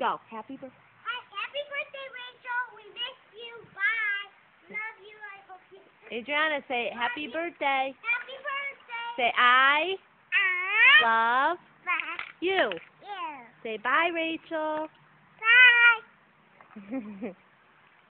Go. Happy birthday. Happy birthday, Rachel. We miss you. Bye. Love you. I hope you. Adriana, say happy birthday. Happy birthday. Say I I. love Bye. you. Yeah. Say bye, Rachel. Bye.